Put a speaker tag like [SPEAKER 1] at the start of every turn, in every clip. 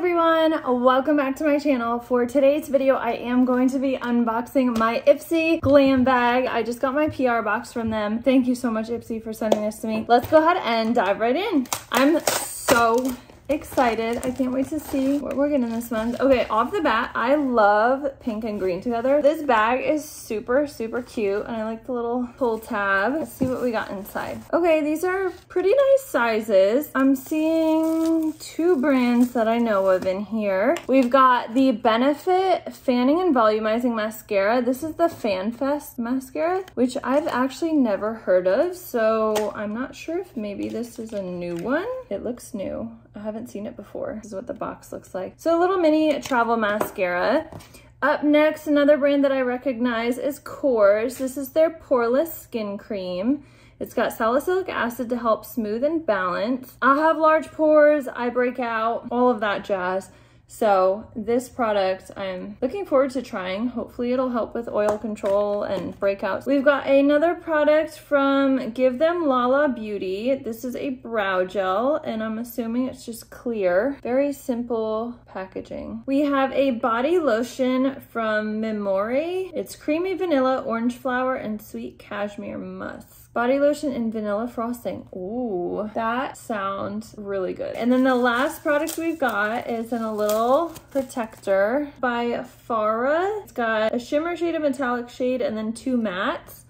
[SPEAKER 1] everyone, welcome back to my channel. For today's video, I am going to be unboxing my Ipsy glam bag. I just got my PR box from them. Thank you so much Ipsy for sending this to me. Let's go ahead and dive right in. I'm so excited. I can't wait to see what we're getting this month. Okay, off the bat, I love pink and green together. This bag is super, super cute, and I like the little pull tab. Let's see what we got inside. Okay, these are pretty nice sizes. I'm seeing two brands that I know of in here. We've got the Benefit Fanning and Volumizing Mascara. This is the FanFest mascara, which I've actually never heard of, so I'm not sure if maybe this is a new one. It looks new. I haven't seen it before. This is what the box looks like. So a little mini travel mascara. Up next, another brand that I recognize is Korres. This is their Poreless Skin Cream. It's got salicylic acid to help smooth and balance. I have large pores, I break out, all of that jazz. So this product I'm looking forward to trying. Hopefully it'll help with oil control and breakouts. We've got another product from Give Them Lala Beauty. This is a brow gel and I'm assuming it's just clear. Very simple packaging. We have a body lotion from Mimori. It's creamy vanilla, orange flower, and sweet cashmere musk. Body lotion and vanilla frosting. Ooh, that sounds really good. And then the last product we've got is in a little protector by Farah. It's got a shimmer shade, a metallic shade, and then two mattes.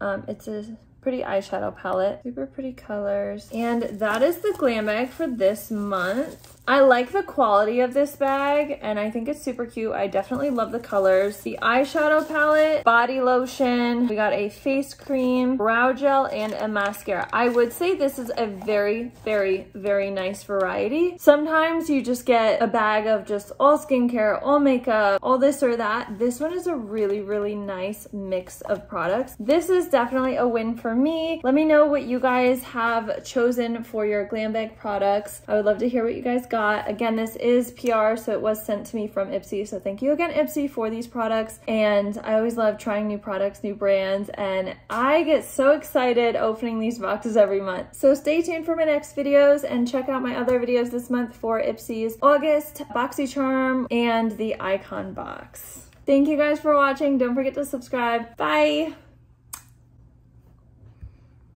[SPEAKER 1] Um, it's a pretty eyeshadow palette. Super pretty colors. And that is the glam bag for this month. I like the quality of this bag and I think it's super cute. I definitely love the colors. The eyeshadow palette, body lotion, we got a face cream, brow gel, and a mascara. I would say this is a very, very, very nice variety. Sometimes you just get a bag of just all skincare, all makeup, all this or that. This one is a really, really nice mix of products. This is definitely a win for me. Let me know what you guys have chosen for your glam bag products. I would love to hear what you guys got got. Again, this is PR, so it was sent to me from Ipsy. So thank you again, Ipsy, for these products. And I always love trying new products, new brands, and I get so excited opening these boxes every month. So stay tuned for my next videos and check out my other videos this month for Ipsy's August BoxyCharm and the Icon box. Thank you guys for watching. Don't forget to subscribe. Bye.